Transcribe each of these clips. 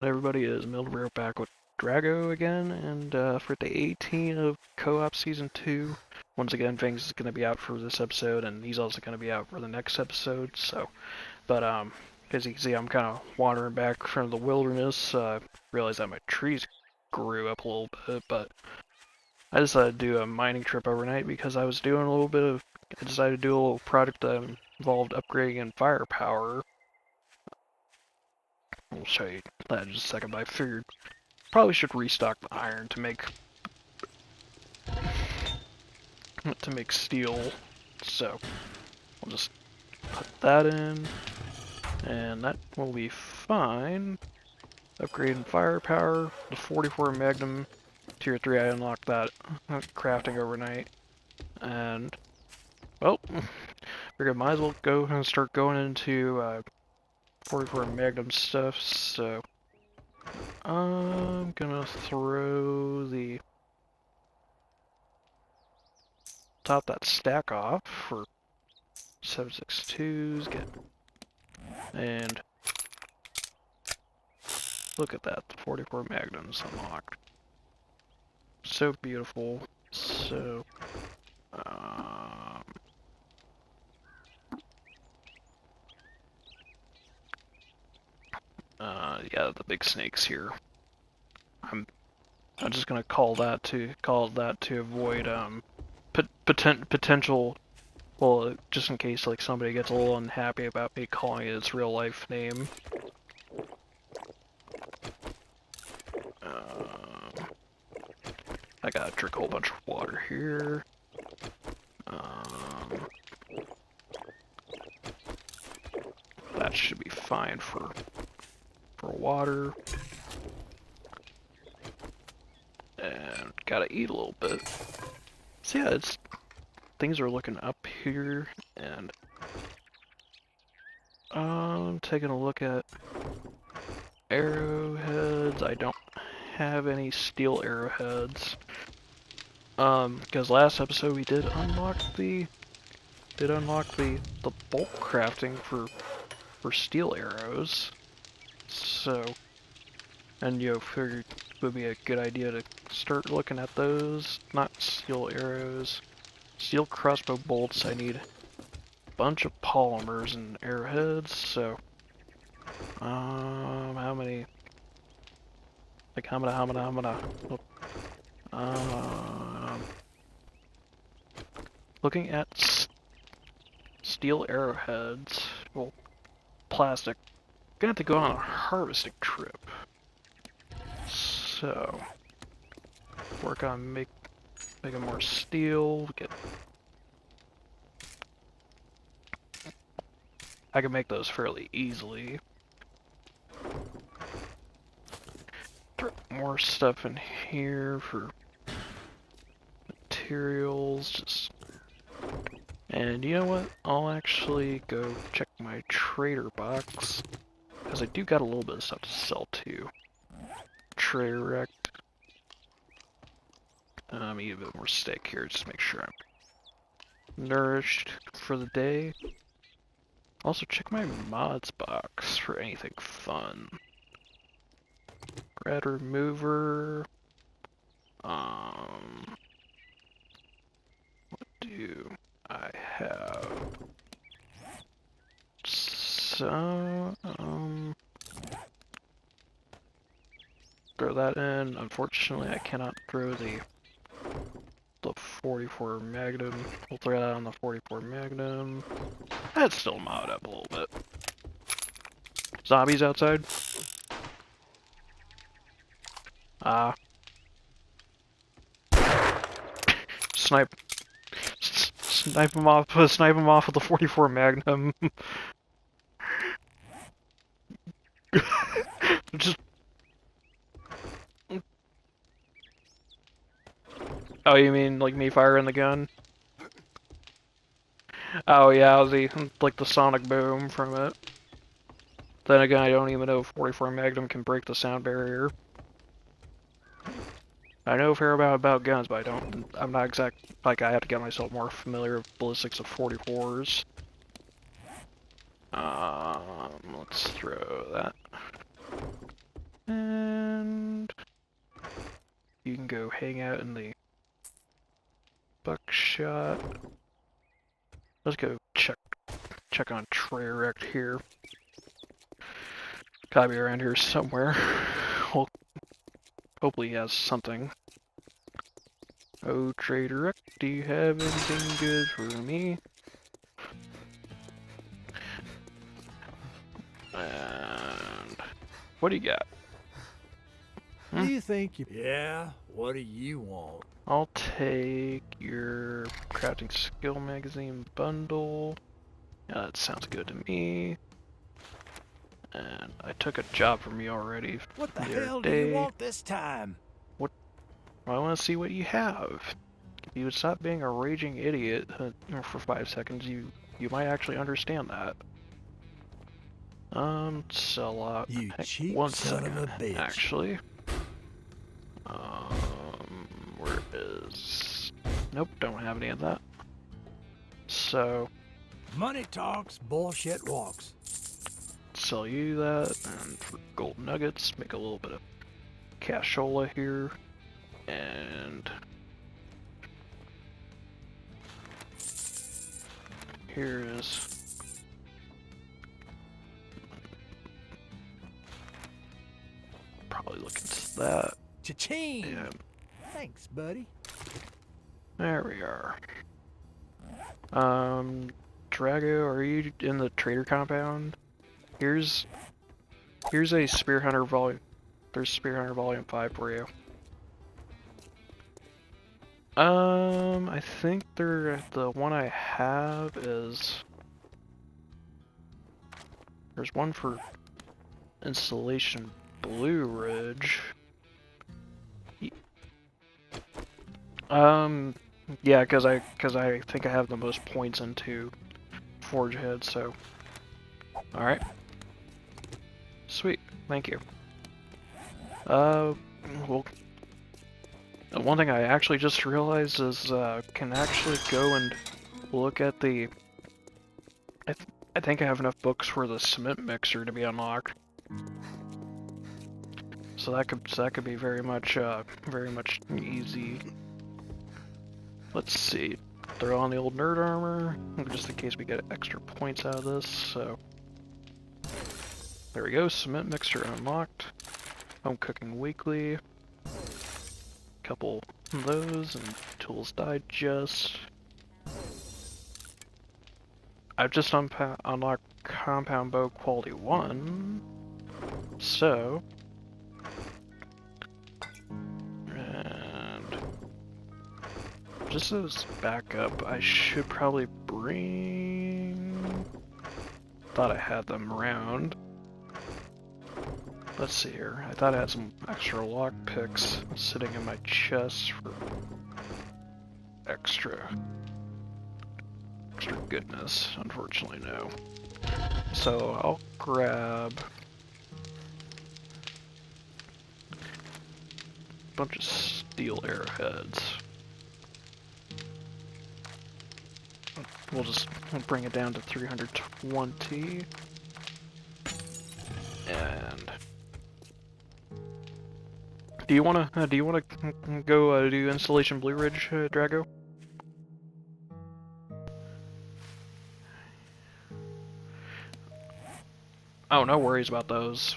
everybody is Middlebro back with Drago again, and uh, for day 18 of co-op season 2, once again, Fangs is going to be out for this episode, and he's also going to be out for the next episode, so, but, um, as you can see, I'm kind of wandering back from the wilderness, uh, realized that my trees grew up a little bit, but I decided to do a mining trip overnight because I was doing a little bit of, I decided to do a little project that involved upgrading in firepower, I'll show you that in just a second, but I figured probably should restock the iron to make to make steel. So I'll just put that in and that will be fine. Upgrading firepower, the 44 Magnum tier 3 I unlocked that crafting overnight. And well figured might as well go and start going into uh, 44 Magnum stuff, so I'm gonna throw the top that stack off for 762s, get and look at that, the 44 Magnums unlocked. So beautiful, so Uh, yeah, the big snakes here. I'm, I'm just gonna call that to call that to avoid um, potent, potential. Well, just in case like somebody gets a little unhappy about me calling it its real life name. Um, I gotta drink a whole bunch of water here. Um, that should be fine for water. And gotta eat a little bit. So yeah, it's things are looking up here and I'm taking a look at arrowheads. I don't have any steel arrowheads. Um, because last episode we did unlock the did unlock the the bulk crafting for for steel arrows. So, and you know, figured it would be a good idea to start looking at those. Not steel arrows. Steel crossbow bolts, I need a bunch of polymers and arrowheads, so... Um, how many? Like, how many, how many, how many? Um... Looking at steel arrowheads, well, plastic Gonna have to go on a harvesting trip. So, work on make making more steel. Get. I can make those fairly easily. Throw more stuff in here for materials. Just. And you know what? I'll actually go check my trader box. Because I do got a little bit of stuff to sell too. Trader Rekt. Um, eat a bit more steak here just to make sure I'm nourished for the day. Also, check my mods box for anything fun. Rad Remover. Um, what do I have? So, throw that in. Unfortunately, I cannot throw the the 44 Magnum. We'll throw that on the 44 Magnum. That's still mod up a little bit. Zombies outside. Ah. Uh, snipe. S snipe him off. Snipe him off with the 44 Magnum. Oh, you mean like me firing the gun? Oh yeah, the like the sonic boom from it. Then again, I don't even know if 44 Magnum can break the sound barrier. I know a fair about about guns, but I don't. I'm not exact. Like I have to get myself more familiar with ballistics of 44s. Um, let's throw that. And you can go hang out in the buckshot. Let's go check check on Trader Rekt here. Gotta be around here somewhere. Well, hopefully he has something. Oh, Trader Rekt, do you have anything good for me? And what do you got? what Do hmm? you think you... Yeah, what do you want? I'll take your crafting skill magazine bundle. Yeah, that sounds good to me. And I took a job from you already. What the the hell do you want this time? What? I want to see what you have. If you would stop being a raging idiot for five seconds, you you might actually understand that. Um, sell out. You cheap one son of a bitch. Actually. Um, is? Nope, don't have any of that. So Money talks, bullshit walks. sell you that, and for gold nuggets, make a little bit of cashola here, and here is probably look into that. Cha-ching! Yeah, Thanks, buddy. there we are. Um, Drago, are you in the trader compound? Here's here's a Spear Hunter volume. There's Spear Hunter Volume Five for you. Um, I think there the one I have is there's one for installation Blue Ridge. Um, yeah, cause I cause I think I have the most points into Forge Ahead, so all right. Sweet, thank you. Uh, well, one thing I actually just realized is uh, can actually go and look at the. I th I think I have enough books for the cement mixer to be unlocked. So that could so that could be very much uh very much easy. Let's see. Throw on the old nerd armor just in case we get extra points out of this. So there we go. Cement mixer unlocked. Home cooking weekly. Couple of those and tools digest. I've just unlocked compound bow quality one. So just as backup, I should probably bring. Thought I had them around. Let's see here. I thought I had some extra lock picks sitting in my chest for extra extra goodness. Unfortunately, no. So I'll grab a bunch of steel arrowheads. We'll just bring it down to 320. And do you wanna uh, do you wanna go uh, do installation Blue Ridge, uh, Drago? Oh, no worries about those.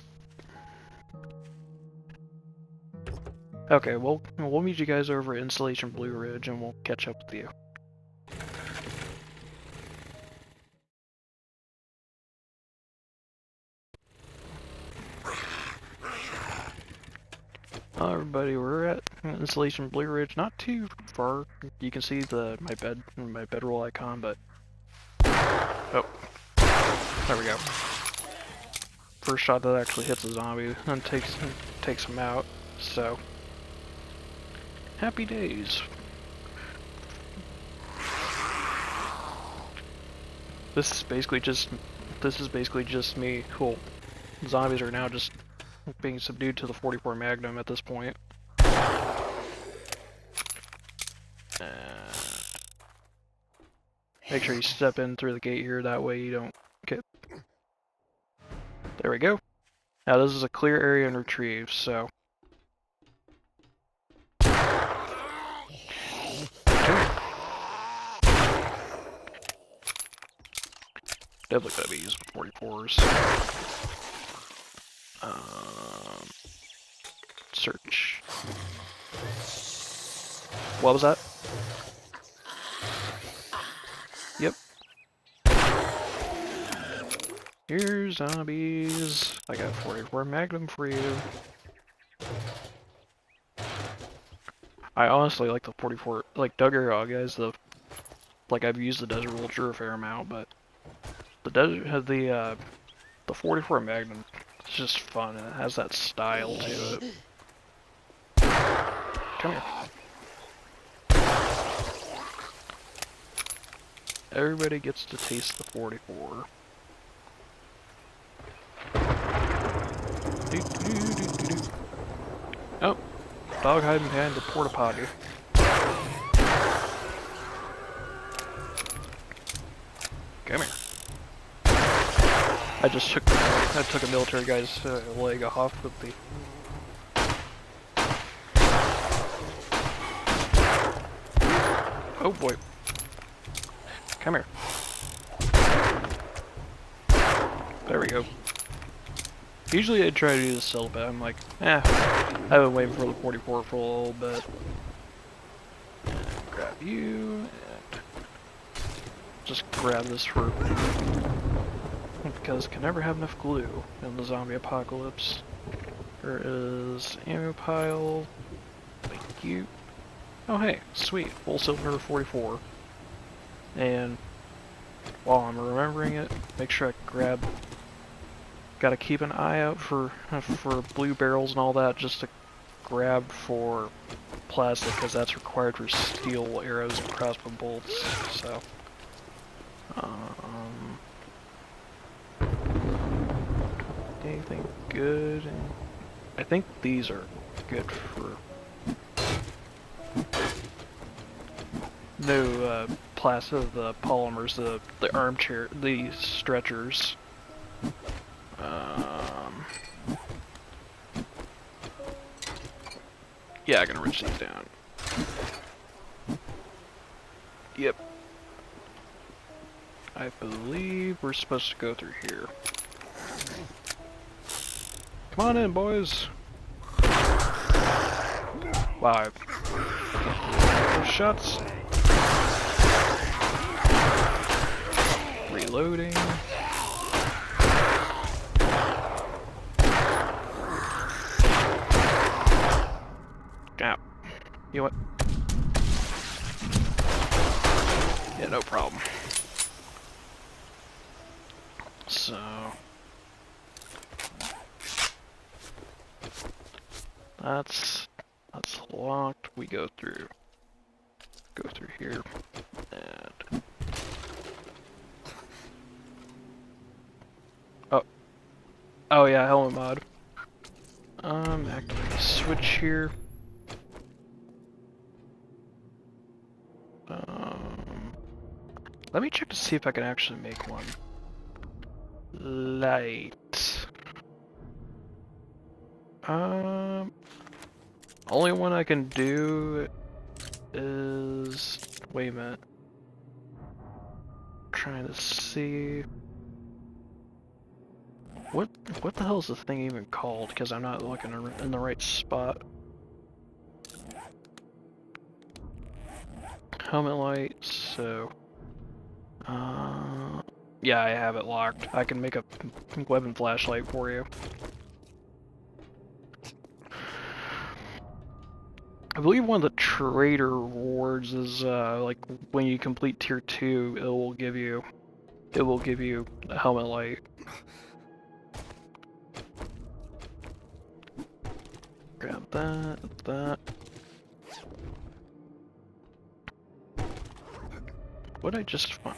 Okay, well, we'll meet you guys over at Installation Blue Ridge and we'll catch up with you. Hello everybody, we're at Installation Blue Ridge, not too far. You can see the my bed my bedroll icon, but oh, there we go. First shot that actually hits a zombie and takes takes him out. So happy days. This is basically just this is basically just me. Cool. Zombies are now just being subdued to the 44 Magnum at this point. Make sure you step in through the gate here, that way you don't get... There we go. Now this is a clear area and retrieve, so... Definitely gotta be using 44s. Um, search. What was that? Here's zombies. I got 44 Magnum for you. I honestly like the 44, like Arrow guys, the, like I've used the Desert Vulture a fair amount, but the Desert, has the, uh, the 44 Magnum, it's just fun, and it has that style to it. Come here. Everybody gets to taste the 44. Do, do, do, do, do. Oh, dog hiding behind the porta potty. Come here. I just took I took a military guy's uh, leg off with the. Oh boy. Come here. There we go. Usually I try to do this still, but I'm like, eh, I've been waiting for the 44 for a little bit. Grab you, and just grab this for, because can never have enough glue in the zombie apocalypse. There is ammo pile, thank you. Oh hey, sweet, full silver 44. And while I'm remembering it, make sure I grab Gotta keep an eye out for for blue barrels and all that just to grab for plastic because that's required for steel arrows and crossbow bolts. So, um, anything good? I think these are good for no uh, plastic, the polymers, the the armchair, the stretchers. Yeah, I'm gonna wrench these down. Yep. I believe we're supposed to go through here. Come on in, boys. Those shots. Reloading. You what? Yeah, no problem. So... That's... That's locked. We go through... Go through here. And... Oh. Oh yeah, helmet mod. Um, activate switch here. Let me check to see if I can actually make one. Light. Um, only one I can do is wait a minute. trying to see what what the hell is the thing even called? Because I'm not looking in the right spot. Helmet light. So uh, yeah, I have it locked. I can make a weapon flashlight for you. I believe one of the trader rewards is uh, like when you complete tier two, it will give you, it will give you a helmet light. Grab that, that. What I just find?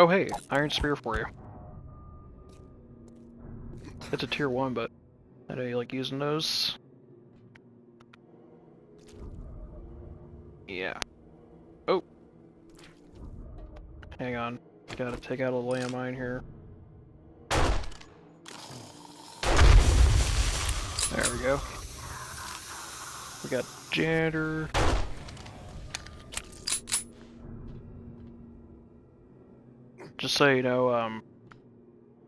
Oh hey, Iron Spear for you. It's a tier 1, but I know you like using those. Yeah. Oh! Hang on. Gotta take out a landmine here. There we go. We got janitor. So you know, um,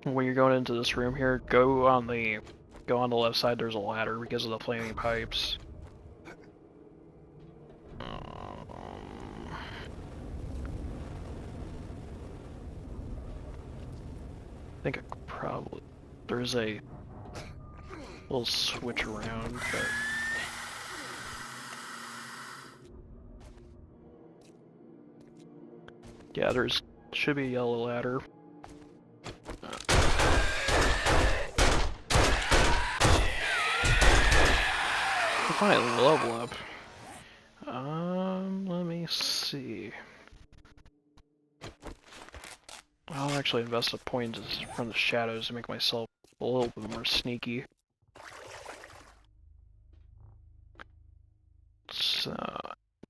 when you're going into this room here, go on the go on the left side. There's a ladder because of the flaming pipes. Um, I think I probably there's a little switch around, but. Yeah, there's should be a yellow ladder. If I level up. Um, let me see. I'll actually invest a point from the shadows to make myself a little bit more sneaky. So,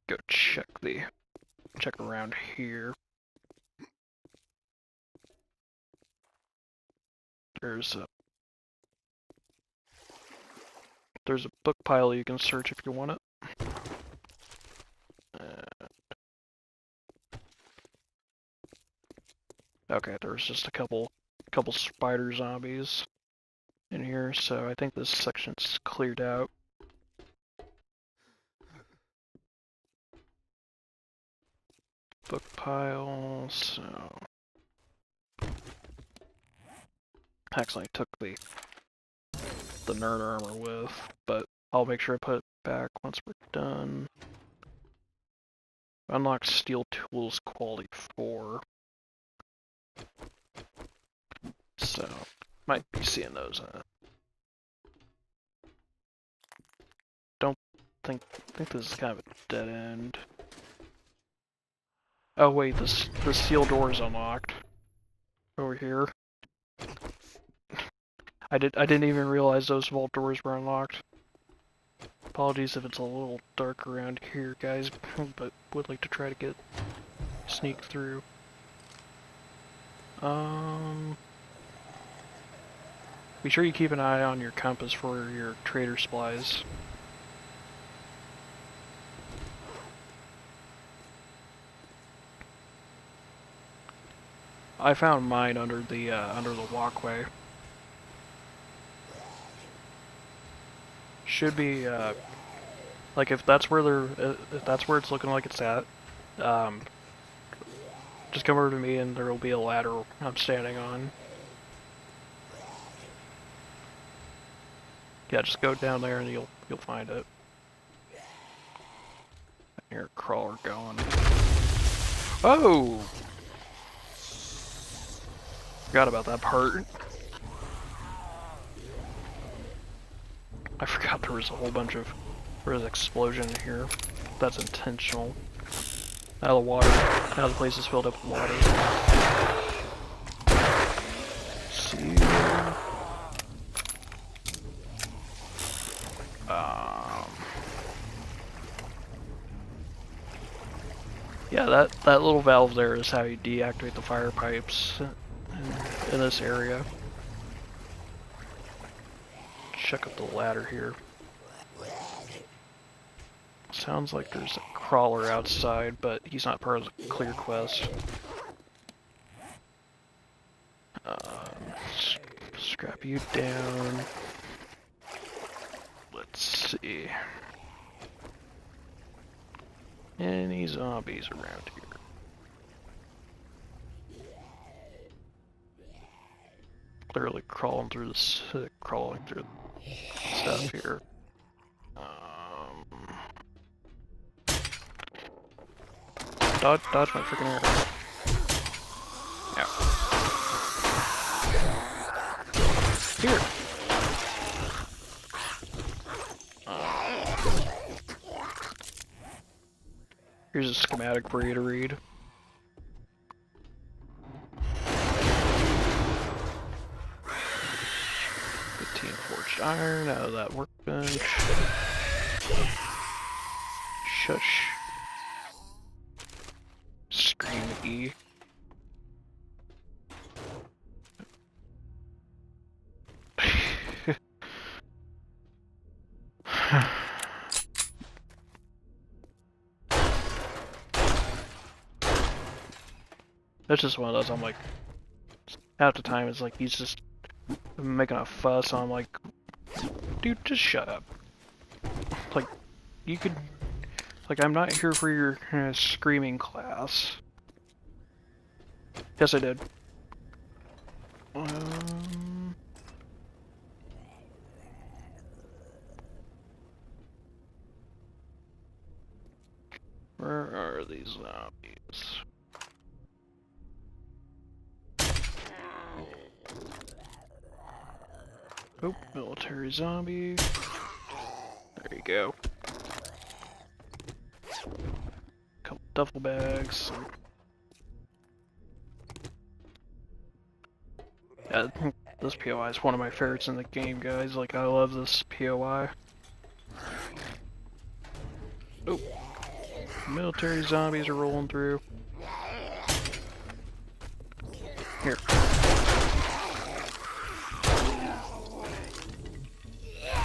go check the, check around here. There's a there's a book pile you can search if you want it. Uh, okay, there's just a couple couple spider zombies in here, so I think this section's cleared out. Book pile, so I took the the nerd armor with, but I'll make sure I put it back once we're done. Unlock steel tools quality 4. So, might be seeing those in it. Don't think, think this is kind of a dead end. Oh wait, this, the steel door is unlocked. Over here. I did I didn't even realize those vault doors were unlocked. Apologies if it's a little dark around here, guys, but would like to try to get sneak through. Um, be sure you keep an eye on your compass for your trader supplies. I found mine under the uh, under the walkway. Should be, uh, like if that's where they're, uh, if that's where it's looking like it's at, um, just come over to me and there will be a ladder I'm standing on. Yeah, just go down there and you'll you'll find it. A crawler going. Oh! Forgot about that part. I forgot there was a whole bunch of, there was an explosion here. That's intentional. Now the water, now the place is filled up with water. See. Um. Yeah, that, that little valve there is how you deactivate the fire pipes in this area check up the ladder here. Sounds like there's a crawler outside, but he's not part of the clear quest. Um, scrap you down. Let's see. Any zombies around here? Clearly crawling through this, uh, crawling through stuff here. Um, dodge, dodge my freaking arrow. Yeah. Here. Here's a schematic for you to read. Iron out of that workbench. Shush. Scream E. That's just one of those. I'm like, half the time it's like he's just making a fuss. I'm like, dude, just shut up. Like, you could, like, I'm not here for your uh, screaming class. Yes, I did. Military zombie. There you go. Couple duffel bags. Yeah, this POI is one of my favorites in the game, guys. Like, I love this POI. Oh. Military zombies are rolling through.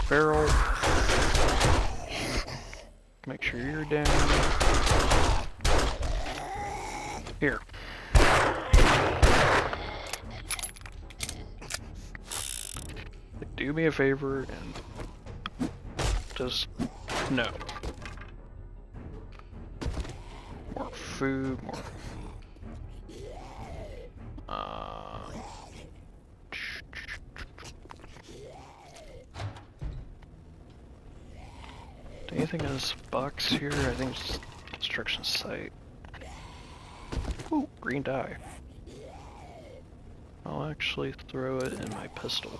Barrel. Make sure you're down. Here. Do me a favor and just no. More food, more. Anything in this box here? I think it's construction site. Ooh, green dye. I'll actually throw it in my pistol.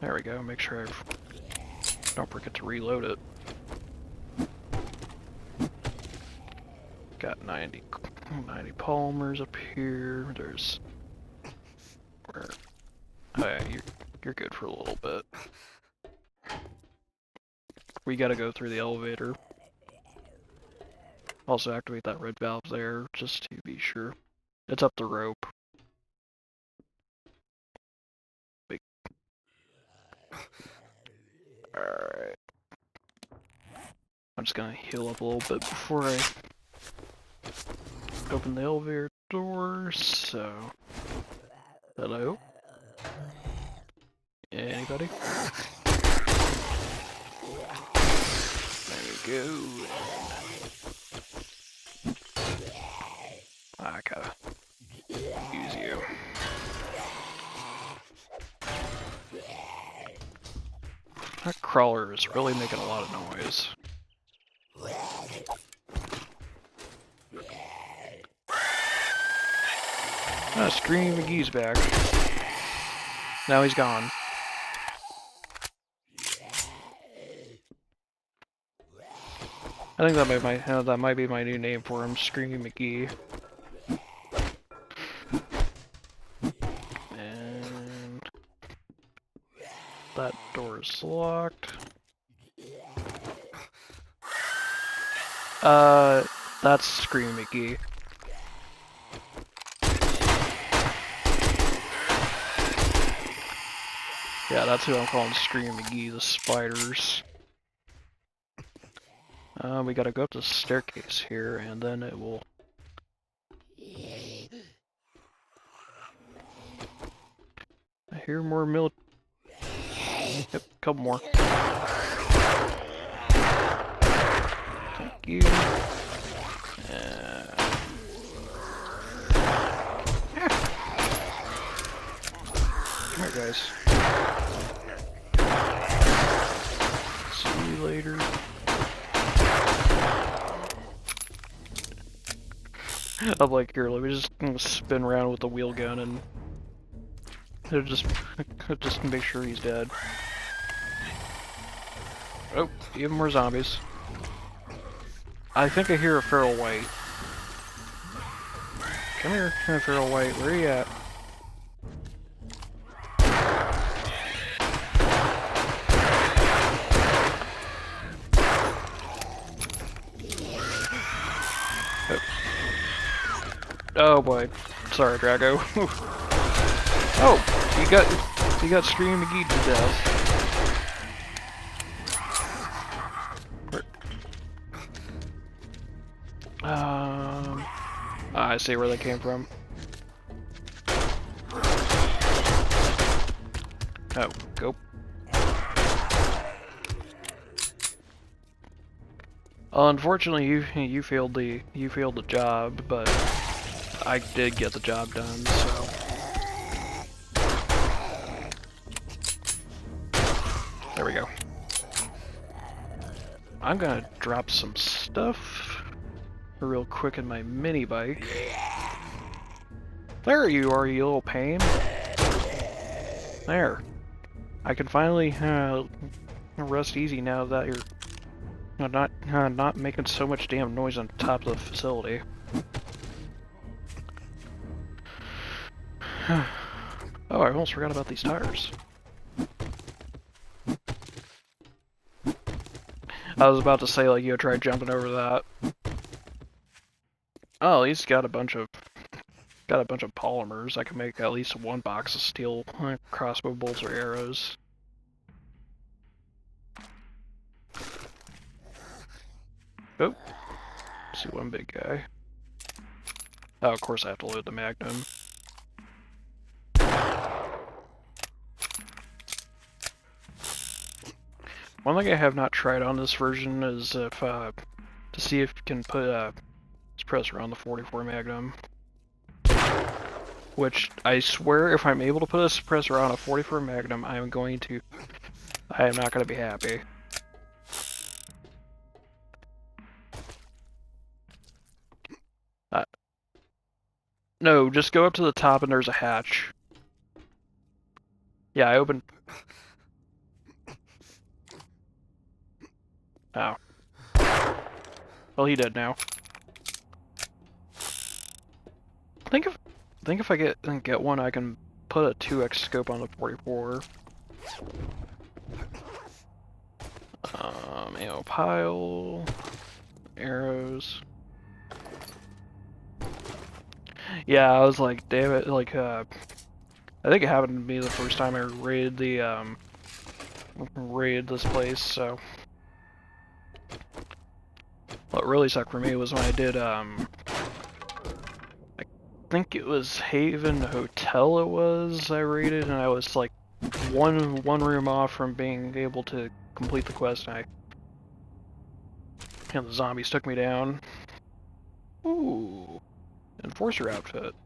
There we go, make sure I don't forget to reload it. Got 90, 90 polymers up here, there's... Where... Oh yeah, you're, you're good for a little bit. We gotta go through the elevator. Also activate that red valve there, just to be sure. It's up the rope. Alright. I'm just gonna heal up a little bit before I open the elevator door, so... Hello? Anybody? There we go. I gotta use you. That crawler is really making a lot of noise. Ah, Scream McGee's back. Now he's gone. I think that might, uh, that might be my new name for him, Screamy McGee. And that door is locked. Uh, that's Scream McGee. Yeah, that's who I'm calling Scream McGee, the spiders. Uh, we gotta go up the staircase here, and then it will... I hear more mil... Yep, couple more. Thank you. Uh... Come here, guys. See you later. I'm like, here, let me just spin around with the wheel gun and just just make sure he's dead. Oh, even more zombies. I think I hear a feral wight. Come here, feral wight. Where are you at? Oh boy. Sorry, Drago. oh, you got you got Scream McGee to death. Um, Uh, see where they came from. Oh, go. Unfortunately, you you failed the you failed the job, but I did get the job done. So. There we go. I'm gonna drop some stuff real quick in my mini bike. There you are, you little pain. There. I can finally uh, rest easy now that you're not uh, not making so much damn noise on top of the facility. Oh, I almost forgot about these tires. I was about to say, like, you try jumping over that. Oh, he's got a bunch of got a bunch of polymers. I can make at least one box of steel uh, crossbow bolts or arrows. Oh, see one big guy. Oh, of course I have to load the magnum. One thing I have not tried on this version is if uh, to see if you can put a suppressor on the 44 Magnum. Which I swear, if I'm able to put a suppressor on a 44 Magnum, I am going to. I am not going to be happy. Uh, no, just go up to the top and there's a hatch. Yeah, I opened. Oh. Well, he did now. Think if I think if I get get one, I can put a 2x scope on the 44. Um, ammo pile, arrows. Yeah, I was like, damn it, like, uh, I think it happened to me the first time I raided the, um, raided this place, so. What really sucked for me was when I did, um, I think it was Haven Hotel it was I raided, and I was like one one room off from being able to complete the quest, and I and the zombies took me down. Ooh, enforcer outfit.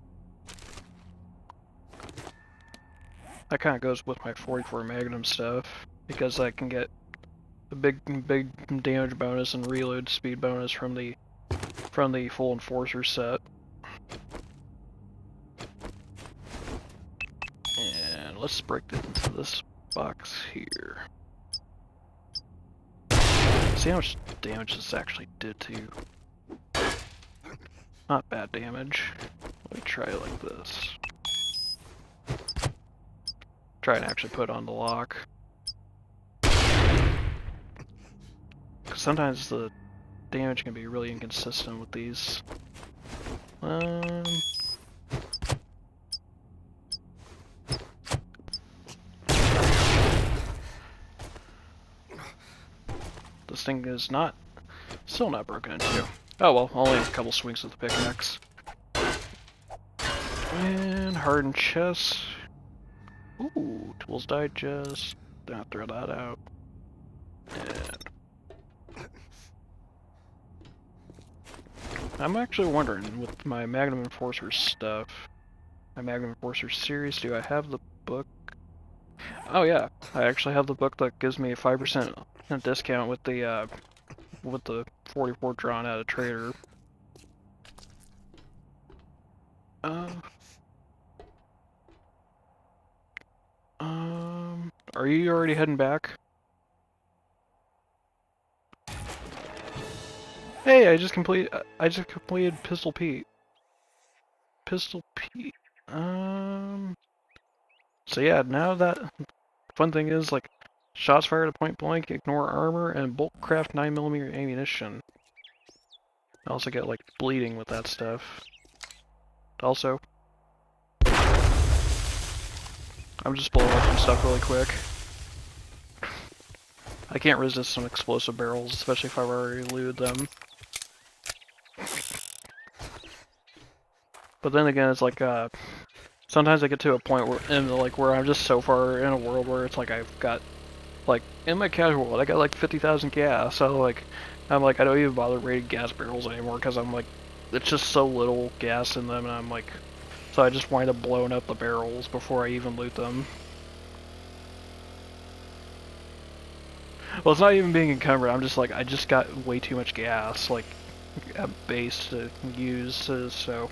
That kind of goes with my 44 Magnum stuff because I can get a big big damage bonus and reload speed bonus from the from the full enforcer set. And let's break it into this box here. See how much damage this actually did to you. Not bad damage. Let me try it like this. Try and actually put on the lock. Sometimes the damage can be really inconsistent with these. Um, this thing is not, still not broken into. Oh well, only a couple swings with the pickaxe. And hardened chest. Ooh, tools digest. Don't throw that out. I'm actually wondering, with my Magnum Enforcer stuff, my Magnum Enforcer series, do I have the book? Oh yeah, I actually have the book that gives me a 5% discount with the, uh, with the 44 drawn at a trader. Uh, um, are you already heading back? Hey, I just completed. I just completed Pistol Pete. Pistol Pete. Um. So yeah, now that fun thing is like shots fired at point blank, ignore armor, and bolt craft 9mm ammunition. I also get like bleeding with that stuff. Also, I'm just blowing up some stuff really quick. I can't resist some explosive barrels, especially if I've already looted them. But then again, it's like uh, sometimes I get to a point where, in like where I'm just so far in a world where it's like I've got, like in my casual world, I got like 50,000 gas. So like, I'm like I don't even bother raiding gas barrels anymore because I'm like, it's just so little gas in them, and I'm like, so I just wind up blowing up the barrels before I even loot them. Well, it's not even being encumbered. I'm just like I just got way too much gas, like at base to use. So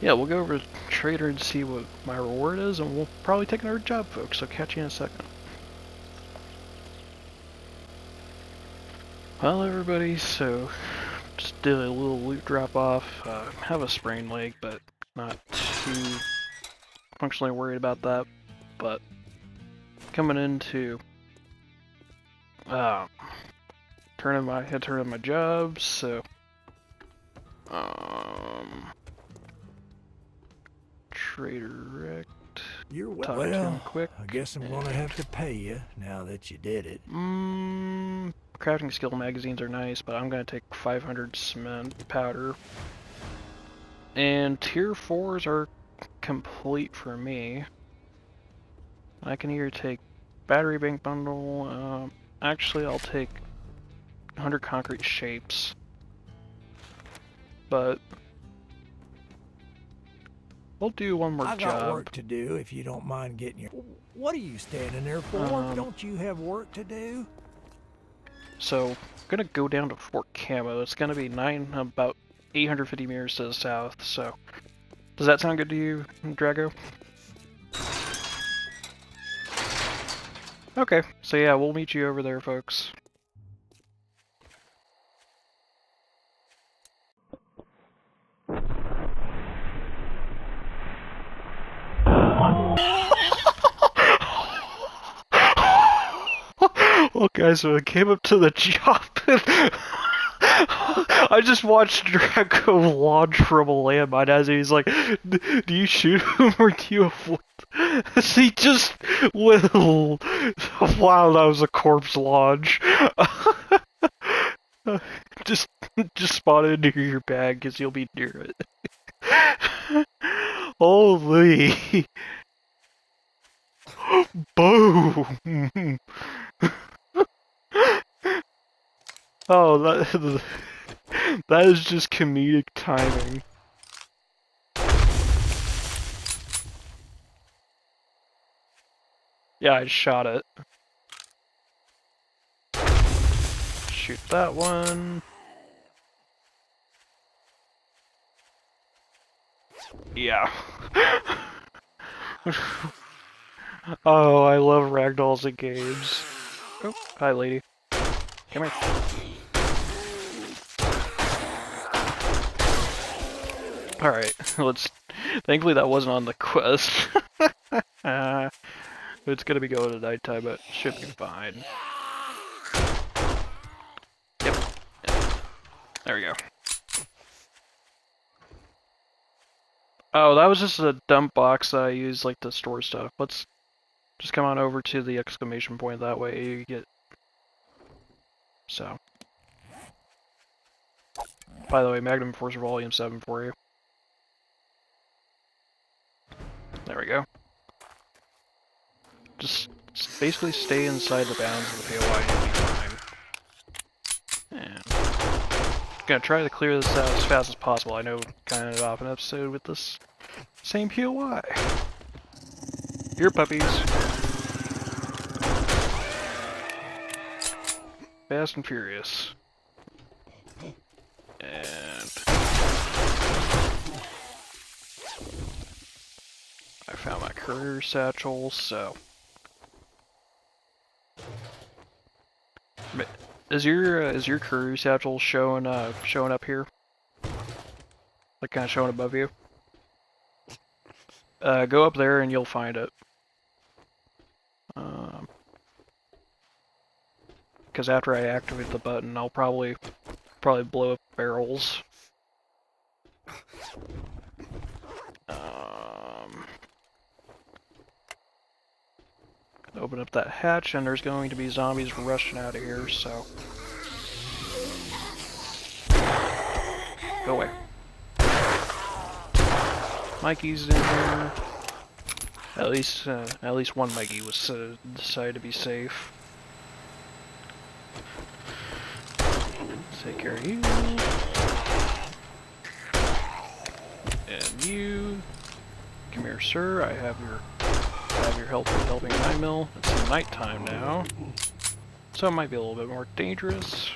yeah, we'll go over to Trader and see what my reward is, and we'll probably take another job, folks. So catch you in a second. Well, everybody, so just did a little loot drop off. Uh, have a sprained leg, but not too functionally worried about that. But coming into uh, turning my had turning my jobs, so um Talk well. to him quick. I guess I'm gonna have to pay you now that you did it. Mmm, crafting skill magazines are nice, but I'm gonna take 500 cement powder. And tier 4s are complete for me. I can either take battery bank bundle, um, actually I'll take 100 concrete shapes. But we'll do one more I job. got work to do if you don't mind getting your. What are you standing there for? Um, don't you have work to do? So, I'm gonna go down to Fort Camo. It's gonna be nine, about 850 meters to the south. So, does that sound good to you, Drago? Okay, so yeah, we'll meet you over there, folks. Well, guys, so I came up to the job. I just watched Draco launch from a landmine as he's like, "Do you shoot him or do you avoid?" he just went. Wow, that was a corpse launch. just, just spotted near your bag because you'll be near it. Holy! Boom! Oh, that that is just comedic timing. Yeah, I shot it. Shoot that one. Yeah. oh, I love ragdolls in games. Oh, hi lady. Come here. Alright, let's... Thankfully that wasn't on the quest. uh, it's gonna be going to nighttime, but should be fine. Yep. yep. There we go. Oh, that was just a dump box I use like to store stuff. Let's just come on over to the exclamation point. That way you get. So. By the way, Magnum Force Volume 7 for you. There we go. Just basically stay inside the bounds of the POI be fine. And gonna try to clear this out as fast as possible. I know kind of off an episode with this same POI. Here, puppies. Fast and Furious. And I found my courier satchel, so Is your uh, is your courier satchel showing uh showing up here? Like kind of showing above you? Uh, go up there and you'll find it. Um, because after I activate the button, I'll probably probably blow up barrels. Um, open up that hatch, and there's going to be zombies rushing out of here. So go away. Mikey's in there. At least, uh, at least one Mikey was uh, decided to be safe. Take care of you. And you. Come here, sir. I have your, your help with helping nine mil. It's nighttime now, so it might be a little bit more dangerous.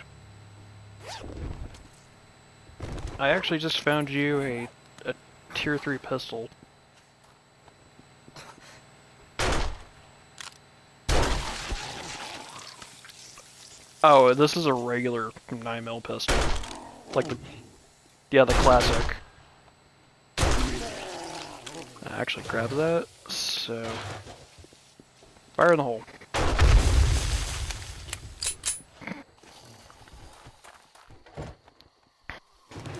I actually just found you a, a tier 3 pistol. Oh, this is a regular 9mm pistol. Like the... Yeah, the classic. I actually grabbed that, so... Fire in the hole.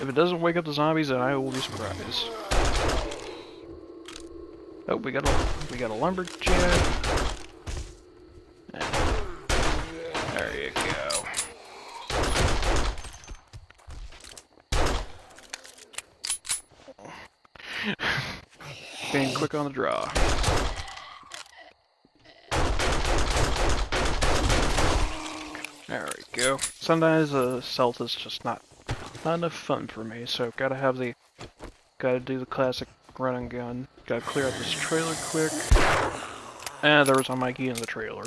If it doesn't wake up the zombies, then I will be surprised. Oh, we got a we got a lumberjack. There you go. Being quick on the draw. There we go. Sometimes a stealth is just not not enough fun for me, so gotta have the gotta do the classic run and gun. Gotta clear out this trailer quick. And there was a Mikey in the trailer.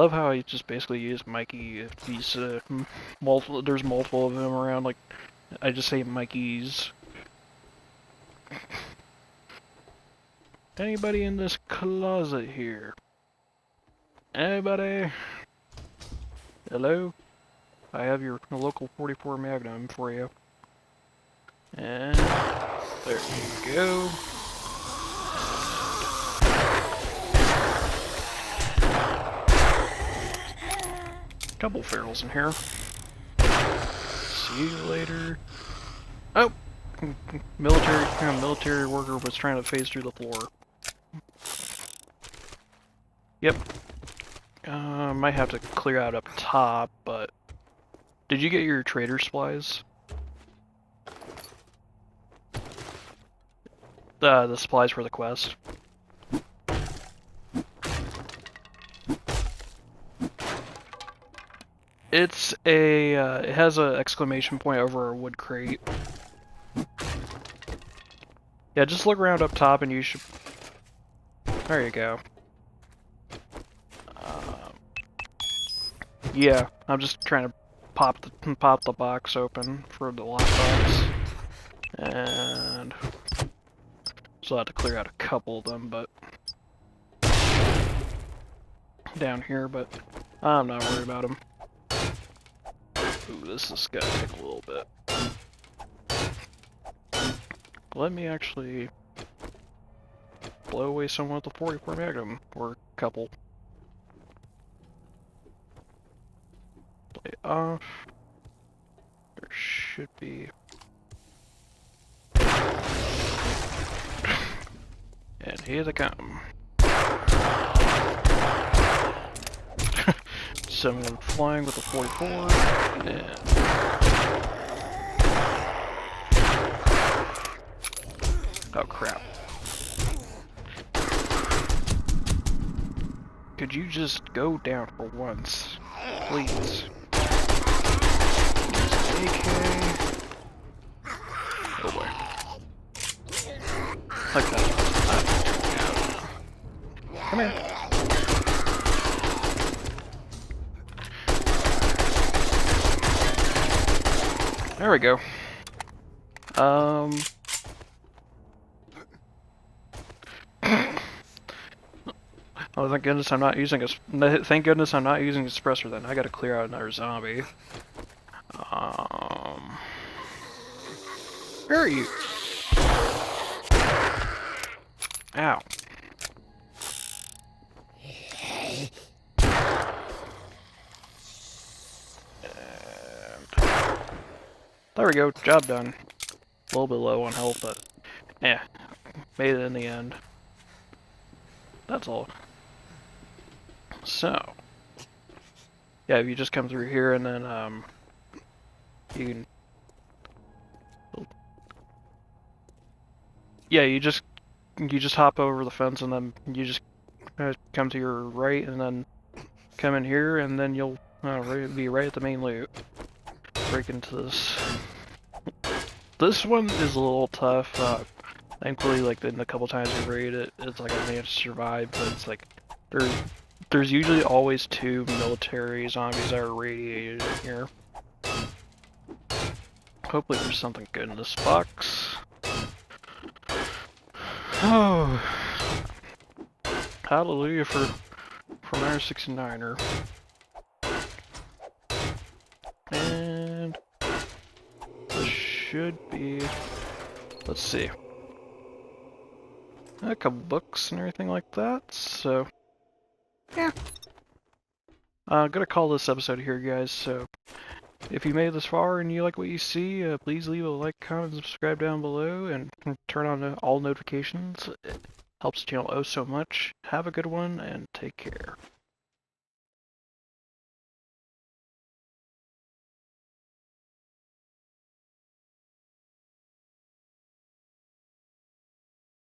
Love how I just basically use Mikey if these uh, multiple there's multiple of them around like I just say Mikey's. Anybody in this closet here? Anybody? Hello? I have your local 44 Magnum for you. And there you go. Couple ferals in here. See you later. Oh! Military, of military worker was trying to phase through the floor. Yep. Uh, might have to clear out up top, but... Did you get your trader supplies? Uh, the supplies for the quest. It's a, uh, it has an exclamation point over a wood crate. Yeah, just look around up top and you should... There you go. Um, yeah, I'm just trying to pop the pop the box open for the lockbox, and so I have to clear out a couple of them, but down here, but I'm not worried about them. Ooh, this is gonna take a little bit. Let me actually blow away someone with the 44 Magnum, or a couple. Play off. There should be... and here they come. Someone flying with a 44, and... Oh crap. Could you just go down for once? Please. AK. Oh boy. Like that. Come here. There we go. Um... Oh, thank goodness I'm not using a. Thank goodness I'm not using suppressor. Then I got to clear out another zombie. Um, where are you? Ow. We go. Job done. A little bit low on health, but yeah, made it in the end. That's all. So, yeah, if you just come through here and then, um, you can. Yeah, you just you just hop over the fence and then you just come to your right and then come in here and then you'll uh, be right at the main loot. Break into this. This one is a little tough. Uh, thankfully, like in the couple times we raid it, it's like I managed to survive, but it's like there's there's usually always two military zombies that are radiated in here. Hopefully there's something good in this box. Oh, hallelujah for for 969er. And this should be. Let's see. A couple books and everything like that. So yeah. I'm uh, gonna call this episode here, guys. So, if you made it this far and you like what you see, uh, please leave a like, comment, and subscribe down below, and turn on all notifications. It helps the channel oh so much. Have a good one, and take care.